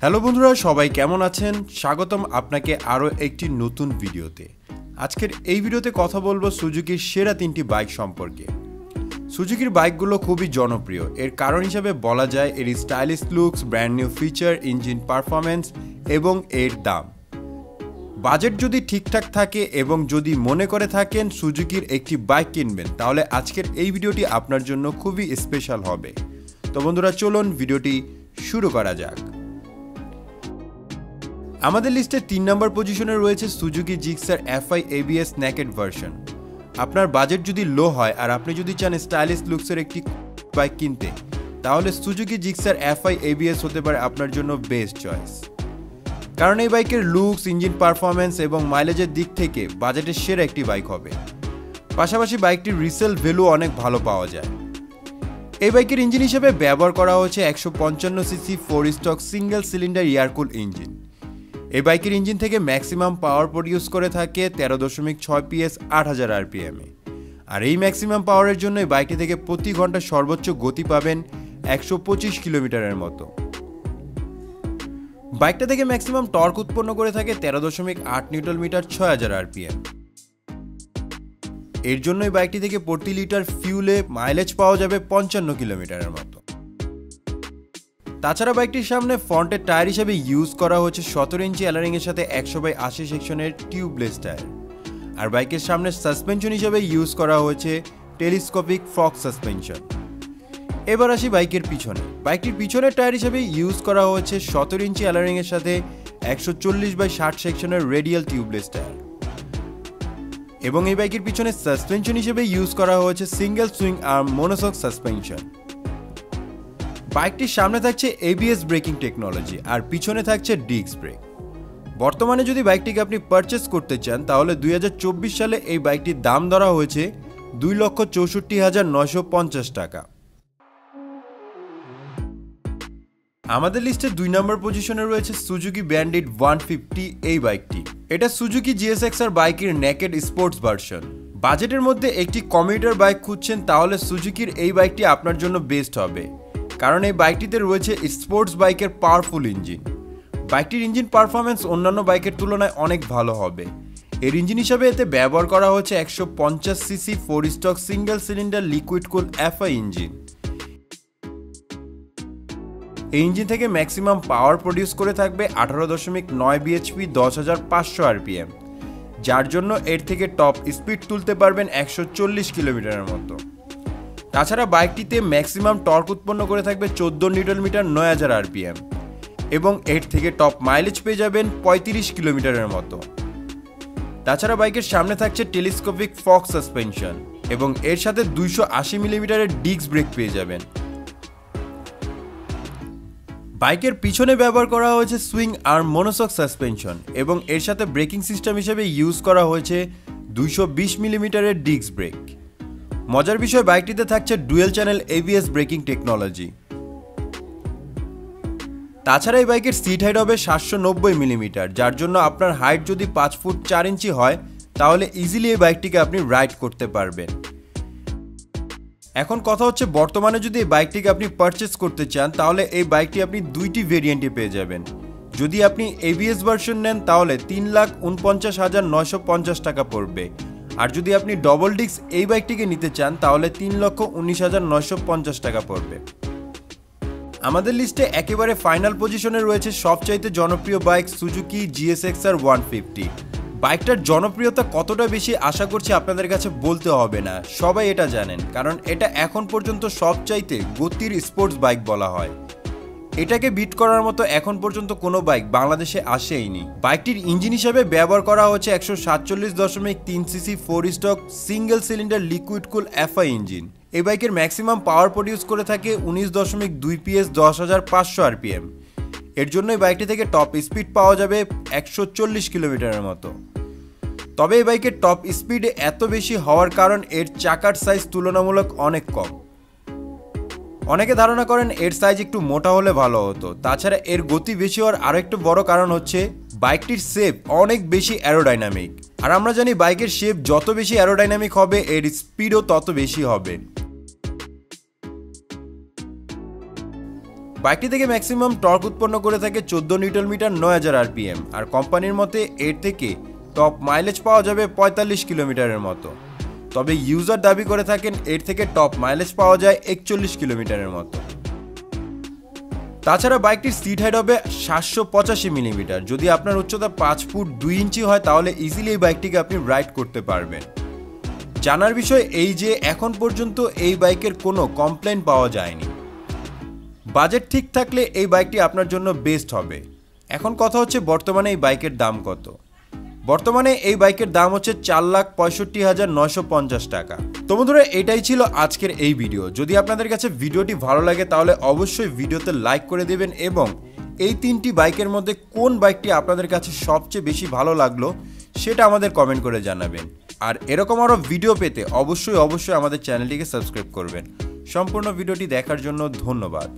Hello বন্ধুরা, সবাই কেমন আছেন? স্বাগতম আপনাকে আরও একটি নতুন ভিডিওতে। আজকের এই ভিডিওতে কথা বলব সুজুকির সেরা তিনটি বাইক সম্পর্কে। সুজুকির বাইকগুলো খুবই জনপ্রিয়। এর কারণ হিসাবে বলা যায়, এর stylish looks, brand new feature, engine performance এবং এর দাম। বাজেট যদি ঠিকঠাক থাকে এবং যদি মনে করে থাকেন সুজুকির একটি বাইক কিনবেন, তাহলে আজকের এই ভিডিওটি আপনার জন্য খুবই স্পেশাল হবে। তো বন্ধুরা, চলুন ভিডিওটি শুরু করা যাক। আমাদের লিস্টে তিন নম্বর পজিশনে রয়েছে Suzuki Gixxer FI ABS naked version. আপনার বাজেট যদি লো হয় আর আপনি যদি চান স্টাইলিশ লুকসের একটি বাইক কিনতে, তাহলে সুজুকি জিক্সার এফআই এবিএস হতে পারে আপনার জন্য বেস্ট চয়েস। কারণ এই বাইকের লুকস, ইঞ্জিন পারফরমেন্স এবং মাইলেজের দিক থেকে বাজেটের সেরা একটি বাইক হবে। পাশাপাশি বাইকটির রিসেল ভ্যালু অনেক ভালো পাওয়া যায়। এই বাইকের ইঞ্জিন হিসেবে ব্যবহার করা হয়েছে একশো পঞ্চান্ন CC four stroke single cylinder air cool engine. এই বাইকের ইঞ্জিন থেকে ম্যাক্সিমাম পাওয়ার প্রডিউস করে থাকে তেরো দশমিক ছয় পিএস আট হাজার আরপিএমে আর এই ম্যাক্সিমাম পাওয়ারের জন্য এই বাইকটি থেকে প্রতি ঘণ্টা সর্বোচ্চ গতি পাবেন একশো পঁচিশ কিলোমিটারের মতো। বাইকটা থেকে ম্যাক্সিমাম টর্ক উৎপন্ন করে থাকে তেরো দশমিক আট নিউটন মিটার ছয় হাজার আরপিএম। এর জন্য এই বাইকটি থেকে প্রতি লিটার ফিউলে মাইলেজ পাওয়া যাবে পঞ্চান্ন কিলোমিটারের মতো। তাছাড়া বাইকটির সামনে ফ্রন্টের টায়ার হিসেবে ইউজ করা হচ্ছে সতেরো ইঞ্চি অ্যালারিং এর সাথে একশো বাই আশি সেকশনের টিউবলেস টায়ার। আর বাইকের সামনে সাসপেনশন হিসেবে ইউজ করা হয়েছে টেলিস্কোপিক ফক সাসপেনশন। এবার আসি বাইকের পিছনে। বাইকটির পিছনের টায়ার হিসেবে ইউজ করা হয়েছে সতেরো ইঞ্চি অ্যালারিং এর সাথে একশো চল্লিশ বাই ষাট সেকশনের রেডিয়াল টিউবলেস টায়ার। এবং এই বাইকের পিছনে সাসপেনশন হিসেবে ইউজ করা হয়েছে single swing arm monoshock suspension বাইকটির সামনে থাকছে এবিএস ব্রেকিং টেকনোলজি আর পিছনে থাকছে ডিস্ক ব্রেক বর্তমানে যদি বাইকটিকে আপনি পারচেস করতে চান, তাহলে দুই হাজার চব্বিশ সালে এই বাইকটির দাম ধরা হয়েছে দুই লক্ষ চৌষট্টি হাজার নয়শো পঞ্চাশ টাকা। আমাদের লিস্টে দুই নম্বর পজিশনে রয়েছে সুজুকি ব্যান্ডিট ওয়ান ফিফটি এই বাইকটি। এটা সুজুকি জিএসএক্স আর বাইকের নেকেড স্পোর্টস ভার্সন বাজেটের মধ্যে একটি কমিউটার বাইক খুঁজছেন, তাহলে সুজুকির এই বাইকটি আপনার জন্য বেস্ট হবে। কারণ এই বাইকটিতে রয়েছে স্পোর্টস বাইকের পাওয়ারফুল ইঞ্জিন বাইকটির ইঞ্জিন পারফরমেন্স অন্যান্য বাইকের তুলনায় অনেক ভালো হবে। এর ইঞ্জিন হিসাবে এতে ব্যবহার করা হয়েছে একশো পঞ্চাশ CC four stroke single cylinder liquid cool FI engine engine থেকে ম্যাক্সিমাম পাওয়ার প্রডিউস করে থাকবে আঠারো দশমিক নয় বিএইচপি দশ হাজার পাঁচশো আরপিএম, যার জন্য এর থেকে টপ স্পিড তুলতে পারবেন একশো চল্লিশ কিলোমিটারের মতো। তাছাড়া বাইকটিতে ম্যাক্সিমাম টর্ক উৎপন্ন করে থাকবে চোদ্দ নিউটন মিটার নয় হাজার আরপিএম এবং এর থেকে টপ মাইলেজ পেয়ে যাবেন পঁয়ত্রিশ কিলোমিটারের মতো। তাছাড়া বাইকের সামনে থাকছে টেলিস্কোপিক ফক্স সাসপেনশন এবং এর সাথে দুইশো আশি মিলিমিটারের ডিস্ক ব্রেক পেয়ে যাবেন। বাইকের পিছনে ব্যবহার করা হয়েছে সুইং আর মনোসক সাসপেনশন এবং এর সাথে ব্রেকিং সিস্টেম হিসেবে ইউজ করা হয়েছে দুইশো বিশ মিলিমিটারের ডিস্ক ব্রেক। মজার বিষয়, বাইকটিতে থাকছে dual channel ABS braking technology. তাছাড়া এই বাইকের সিট হাইট হবে সাতশো নব্বই মিলিমিটার, যার জন্য আপনার হাইট যদি পাঁচ ফুট চার ইঞ্চি হয়, তাহলে ইজিলি এই বাইকটিকে আপনি রাইড করতে পারবেন। এখন কথা হচ্ছে বর্তমানে যদি এই বাইকটিকে আপনি পারচেস করতে চান, তাহলে এই বাইকটি আপনি দুইটি ভেরিয়েন্টে পেয়ে যাবেন। যদি আপনি এবিএস ভার্সন নেন, তাহলে তিন লাখ উনপঞ্চাশ হাজার নয়শো পঞ্চাশ টাকা পড়বে। আর যদি আপনি ডবল ডিস্ক এই বাইকটিকে নিতে চান, তাহলে তিন লক্ষ উনিশ হাজার নয়শো পঞ্চাশ টাকা পড়বে। আমাদের লিস্টে একেবারে ফাইনাল পজিশনে রয়েছে সবচাইতে জনপ্রিয় bike Suzuki GSX R one fifty বাইকটার জনপ্রিয়তা কতটা বেশি আশা করছি আপনাদের কাছে বলতে হবে না। সবাই এটা জানেন, কারণ এটা এখন পর্যন্ত সবচাইতে গতির স্পোর্টস বাইক বলা হয়। এটাকে বিট করার মতো এখন পর্যন্ত কোনো বাইক বাংলাদেশে আসেইনি বাইকটির ইঞ্জিন হিসাবে ব্যবহার করা হচ্ছে একশো সাতচল্লিশ দশমিক তিন CC four stroke single cylinder liquid cool FI engine. এই বাইকের ম্যাক্সিমাম পাওয়ার প্রডিউস করে থাকে উনিশ দশমিক দুই পিএস দশ হাজার পাঁচশো আরপিএম। এর জন্য এই বাইকটি থেকে টপ স্পিড পাওয়া যাবে একশো চল্লিশ কিলোমিটারের মতো। তবে এই বাইকের টপ স্পিড এত বেশি হওয়ার কারণ এর চাকার সাইজ তুলনামূলক অনেক কম। অনেকে ধারণা করেন এর সাইজ একটু মোটা হলে ভালো হতো। তাছাড়া এর গতি বেশি হওয়ার আরেকটু বড় কারণ হচ্ছে বাইকটির শেপ অনেক বেশি অ্যারোডাইনামিক আর আমরা জানি বাইকের শেপ যত বেশি অ্যারোডাইনামিক হবে, এর স্পিডও তত বেশি হবে। বাইকটি থেকে ম্যাক্সিমাম টর্ক উৎপন্ন করে থাকে চোদ্দ নিউটন মিটার নয় হাজার আরপিএম, আর কোম্পানির মতে এর থেকে টপ মাইলেজ পাওয়া যাবে পঁয়তাল্লিশ কিলোমিটারের মতো। তবে ইউজার দাবি করে থাকেন এর থেকে টপ মাইলেজ পাওয়া যায় একচল্লিশ কিলোমিটারের মতো। তাছাড়া বাইকটির সিট হাইট হবে সাতশো পঁচাশি মিলিমিটার। যদি আপনার উচ্চতা পাঁচ ফুট দুই ইঞ্চি হয়, তাহলে ইজিলি এই বাইকটিকে আপনি রাইড করতে পারবেন। জানার বিষয় এই যে, এখন পর্যন্ত এই বাইকের কোনো কমপ্লেন পাওয়া যায়নি। বাজেট ঠিক থাকলে এই বাইকটি আপনার জন্য বেস্ট হবে। এখন কথা হচ্ছে বর্তমানে এই বাইকের দাম কত। বর্তমানে এই বাইকের দাম হচ্ছে চার লাখ পঁয়ষট্টি হাজার নয়শো পঞ্চাশ টাকা। তো বন্ধুরা, এটাই ছিল আজকের এই ভিডিও। যদি আপনাদের কাছে ভিডিওটি ভালো লাগে, তাহলে অবশ্যই ভিডিওতে লাইক করে দেবেন এবং এই তিনটি বাইকের মধ্যে কোন বাইকটি আপনাদের কাছে সবচেয়ে বেশি ভালো লাগল, সেটা আমাদের কমেন্ট করে জানাবেন। আর এরকম আরও ভিডিও পেতে অবশ্যই অবশ্যই আমাদের চ্যানেলটিকে সাবস্ক্রাইব করবেন। সম্পূর্ণ ভিডিওটি দেখার জন্য ধন্যবাদ।